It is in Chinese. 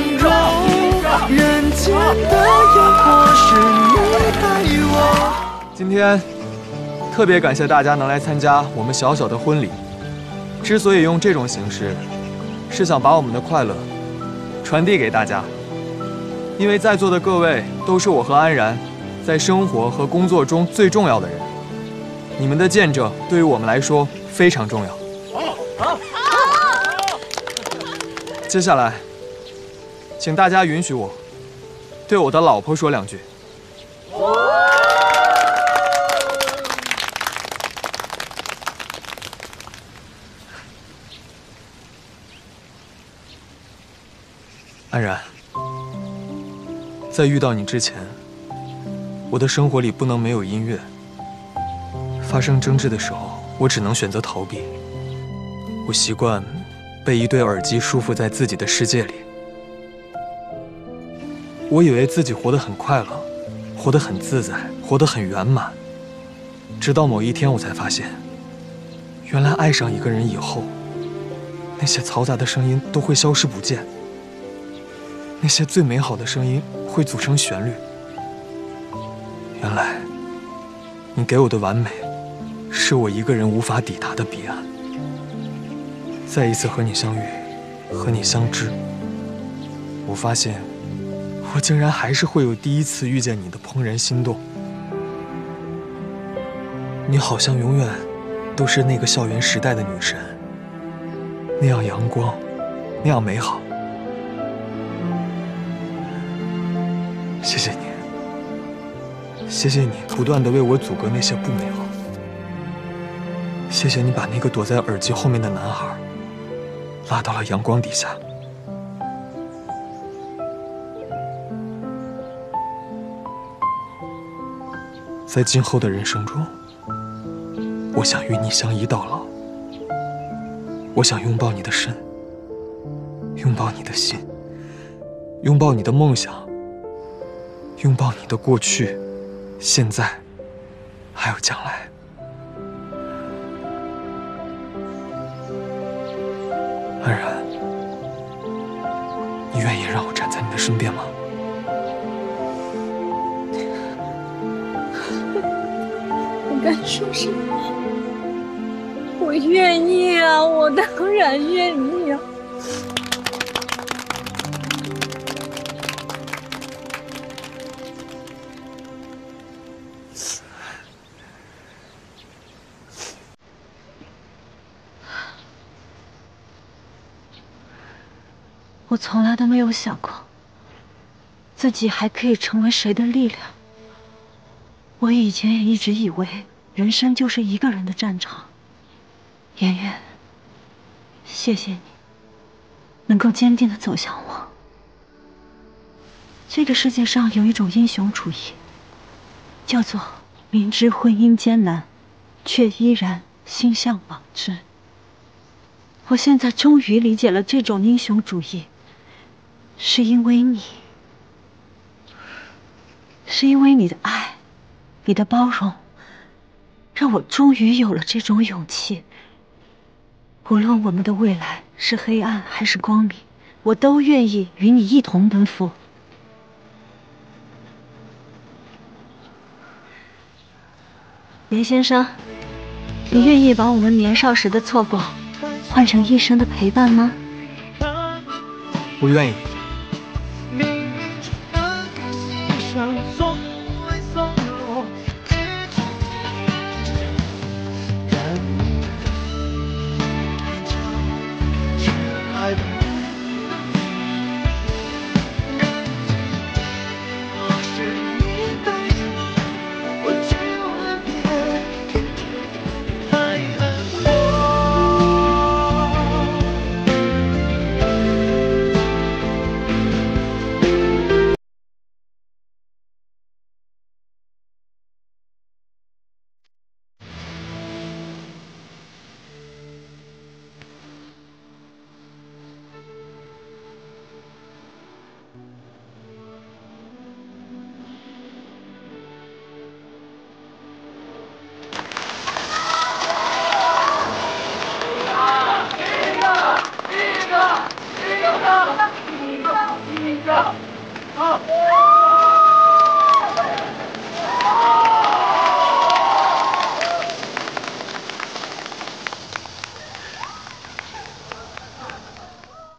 眼中，人间的烟火是你爱我。今天特别感谢大家能来参加我们小小的婚礼。之所以用这种形式，是想把我们的快乐传递给大家。因为在座的各位都是我和安然在生活和工作中最重要的人，你们的见证对于我们来说非常重要。好好，好，接下来，请大家允许我对我的老婆说两句。安然。在遇到你之前，我的生活里不能没有音乐。发生争执的时候，我只能选择逃避。我习惯被一对耳机束缚在自己的世界里。我以为自己活得很快乐，活得很自在，活得很圆满。直到某一天，我才发现，原来爱上一个人以后，那些嘈杂的声音都会消失不见。那些最美好的声音会组成旋律。原来，你给我的完美，是我一个人无法抵达的彼岸。再一次和你相遇，和你相知，我发现，我竟然还是会有第一次遇见你的怦然心动。你好像永远都是那个校园时代的女神，那样阳光，那样美好。谢谢你，谢谢你不断的为我阻隔那些不美好。谢谢你把那个躲在耳机后面的男孩拉到了阳光底下。在今后的人生中，我想与你相依到老。我想拥抱你的身，拥抱你的心，拥抱你的梦想。拥抱你的过去、现在，还有将来。安然，你愿意让我站在你的身边吗？敢说什么？我愿意啊，我当然愿意啊。我从来都没有想过，自己还可以成为谁的力量。我以前也一直以为，人生就是一个人的战场。圆圆，谢谢你，能够坚定的走向我。这个世界上有一种英雄主义，叫做明知婚姻艰难，却依然心向往之。我现在终于理解了这种英雄主义。是因为你，是因为你的爱，你的包容，让我终于有了这种勇气。无论我们的未来是黑暗还是光明，我都愿意与你一同奔赴。严先生，你愿意把我们年少时的错过换成一生的陪伴吗？我愿意。